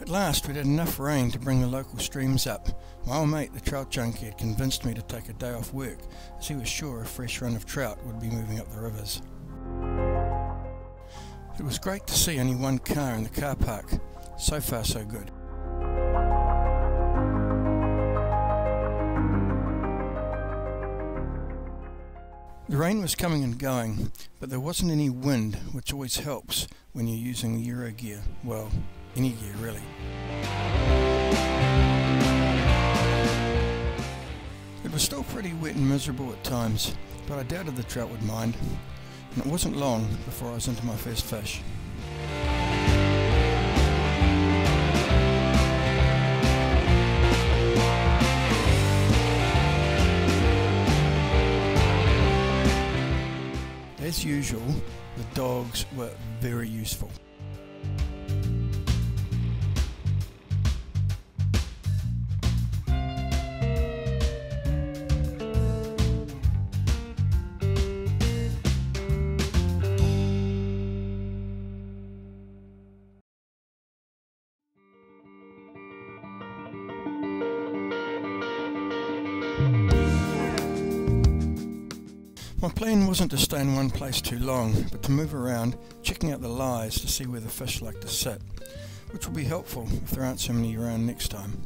At last we'd had enough rain to bring the local streams up. My old mate, the trout junkie, had convinced me to take a day off work as he was sure a fresh run of trout would be moving up the rivers. It was great to see only one car in the car park. So far so good. The rain was coming and going, but there wasn't any wind, which always helps when you're using Euro gear. Well, any gear really. It was still pretty wet and miserable at times, but I doubted the trout would mind, and it wasn't long before I was into my first fish. As usual, the dogs were very useful. My plan wasn't to stay in one place too long, but to move around, checking out the lies to see where the fish like to sit, which will be helpful if there aren't so many around next time.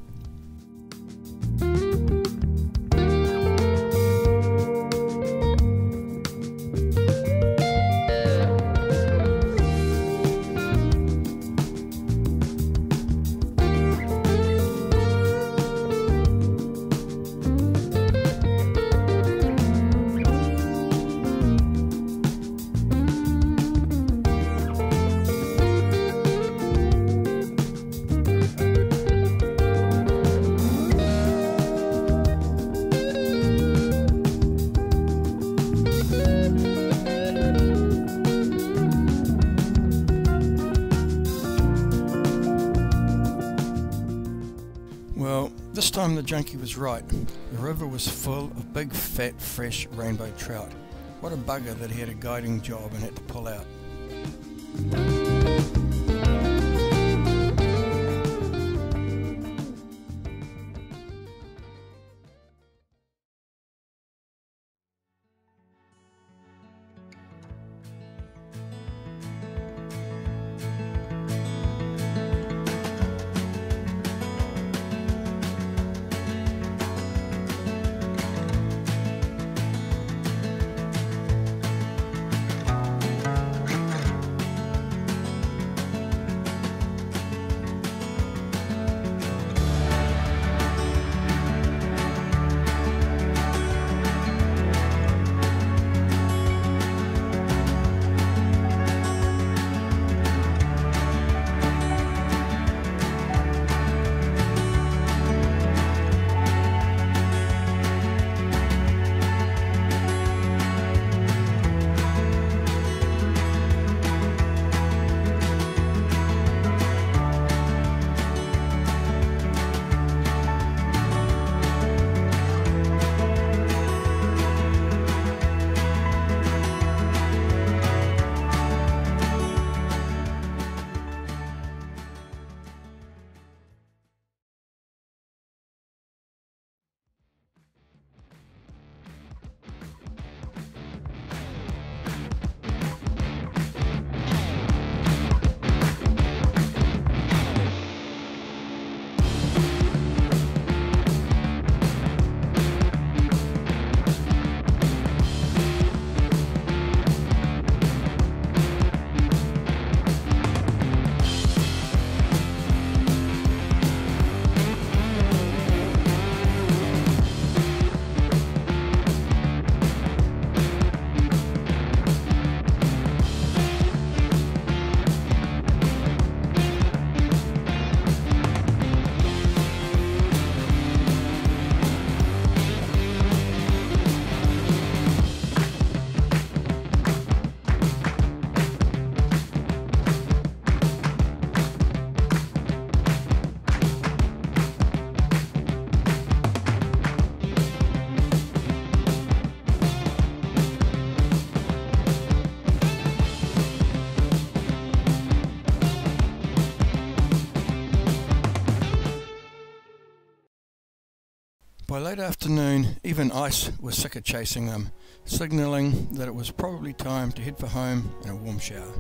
This time the junkie was right. The river was full of big, fat, fresh rainbow trout. What a bugger that he had a guiding job and had to pull out. By late afternoon, even ice was sick of chasing them, signalling that it was probably time to head for home and a warm shower.